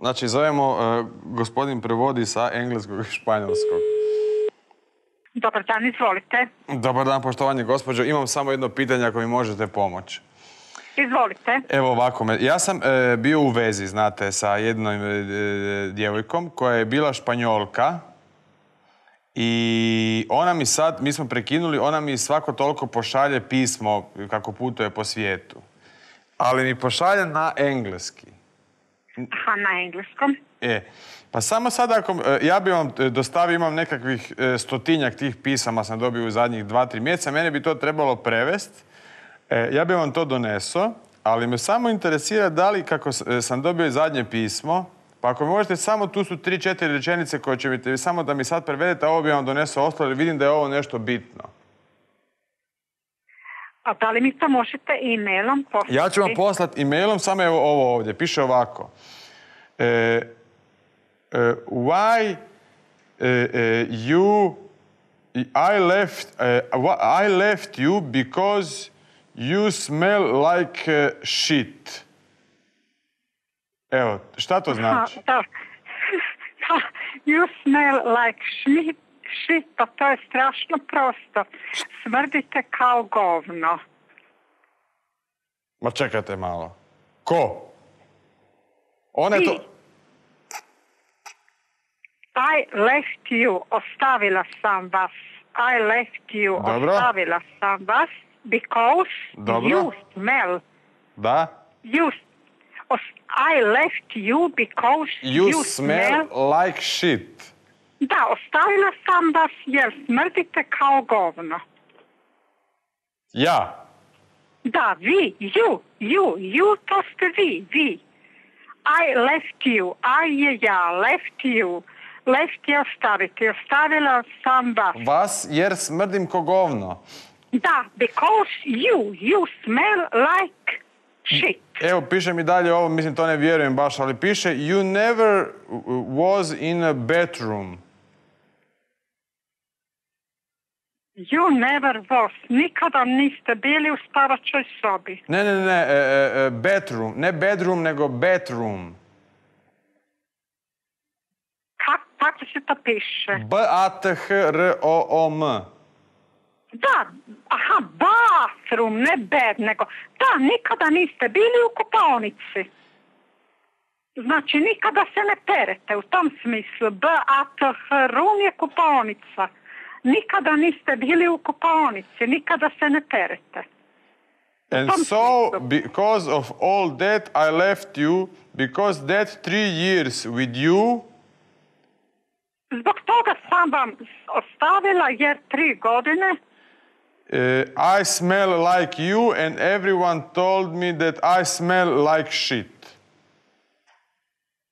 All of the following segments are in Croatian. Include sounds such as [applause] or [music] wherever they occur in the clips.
Znači, zovemo, e, gospodin prevodi sa engleskog i španjolskog. Dobar dan, izvolite. Dobar dan, poštovanje gospođo. Imam samo jedno pitanje ako mi možete pomoći. Izvolite. Evo ovako, ja sam e, bio u vezi, znate, sa jednom e, djevojkom koja je bila španjolka i ona mi sad, mi smo prekinuli, ona mi svako toliko pošalje pismo kako putuje po svijetu. Ali mi pošalje na engleski. Aha, na engleskom. E, pa samo sad ako, e, ja bi vam e, dostavio, imam nekakvih e, stotinjak tih pisama sam dobio u zadnjih dva, tri mjeseca, mene bi to trebalo prevest. Ja bi vam to doneso, ali me samo interesira da li, kako sam dobio zadnje pismo, pa ako mi možete samo, tu su tri, četiri rečenice koje će biti, samo da mi sad prevedete, a ovo bi vam doneso ostalo, jer vidim da je ovo nešto bitno. A da li mi to možete e-mailom poslati? Ja ću vam poslati e-mailom, samo evo ovo ovdje, piše ovako. E, e, why e, e, you I left e, I left you because you smell like shit. Evo, šta to znači? Da. [laughs] You smell like shit, shit, pa to je strašno prosto. Smrdite kao govno. Ma čekajte malo. Ko? Ti. to... I left you, ostavila sam vas. I left you, Dobro. ostavila sam vas because Dobro. you smell. Da? You, I left you because You, smell like shit. Da, ostavila sam vas jer smrdite kao govno. Ja. Da, vi, you, you, you, to ste vi, vi. I left you, I je ja, left you, left je ostaviti, ostavila sam vas. Vas jer smrdim ko govno. Da, because you, you smell like shit. Evo, piše mi dalje ovo, mislim to ne vjerujem baš, ali piše You never was in a bedroom. You never was, nikada niste bili u spavačoj sobi. Ne, ne, ne, e, e, e, bedroom. Ne bedroom, nego bedroom. Kak, kako se to piše? B-A-T-H-R-O-O-M. Da, aha, bathroom, ne bed, nego, da, nikada niste bili u kupaonici. Znači, nikada se ne perete, u tom smislu. B, A, T, H, room je kupaonica. Nikada niste bili u kupaonici, nikada se ne perete. And so, because of all that, I left you, because that three years with you, Zbog toga sam vam ostavila jer tri godine uh, I smell like you, and everyone told me that I smell like shit.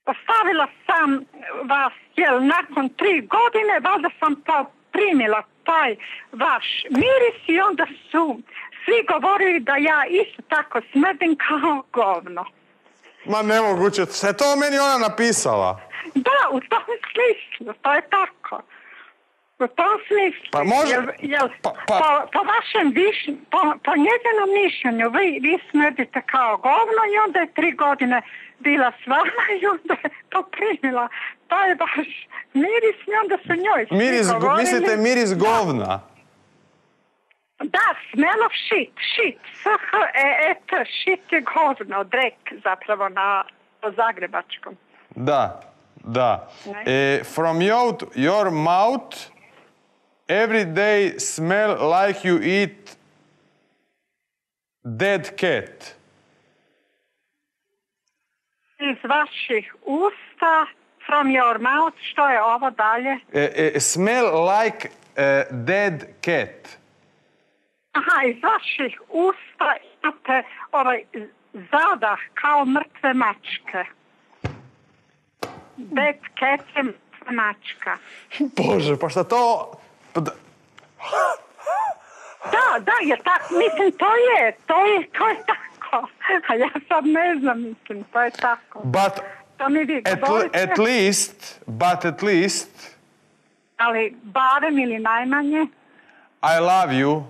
Ostavila sam vas, jer nakon tri godine valjda sam to primila taj vaš miris i onda su svi govorili da ja isto tako smrdim kao govno. Ma nemoguće, se to meni ona napisala. Da, u tom smislu, to je tako. U tom smislu. Pa može- Jel, jel, pa- pa- Po, po vašem viš, po, po njezinom mišljenju, vi, vi smrdite kao govno i onda je tri godine bila s vama i onda je to primila. To je vaš miris i onda su njoj svi Miris, go- govorili- mislite miris govna? Da, smell of shit, shit, S-H-E-E-T, shit je govno, drek zapravo na zagrebačkom. Da, da. Eh, from your, your mouth, every day smell like you eat dead cat. Iz vaših usta, from your mouth, što je ovo dalje? Eh, eh, smell like eh, dead cat. Aha, iz vaših usta imate ovaj zadah kao mrtve mačke. Dead cat je mrtva mačka. Bože, pa šta to... pa da- Da, da, je tako, mislim, to je, to je, to je tako. A ja sad ne znam, mislim, to je tako. But To mi vi at, at least, but at least, ali barem ili najmanje, I love you,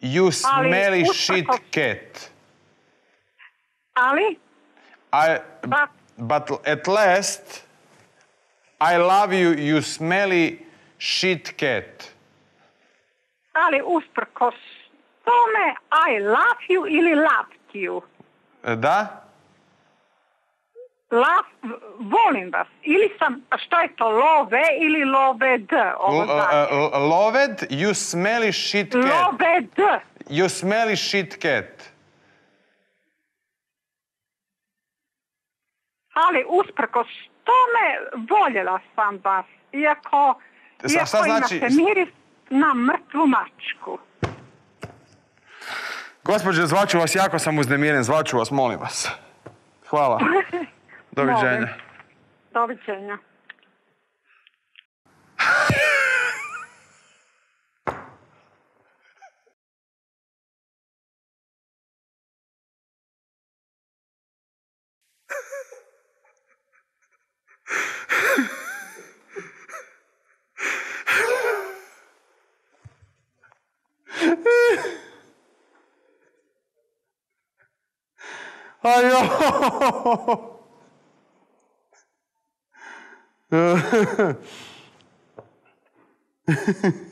you smelly usprkos- shit cat. ali, I, but, but at last I love you, you smelly shit cat. Ali usprkos tome I love you ili loved you. E, Da? Love, volim vas. Ili sam, što je to, love ili love d? Ovo L- zadnje. uh, uh, loved, you smelly shit cat. Love d. You smelly shit cat. Ali usprkos tome voljela sam vas. Iako, znači- imate miris na mrtvu mačku. Gospođe, zvaću vas, jako sam uznemiren, zvaću vas, molim vas. Hvala. [laughs] Doviđenja. [laughs] Molim. Doviđenja. Ajo!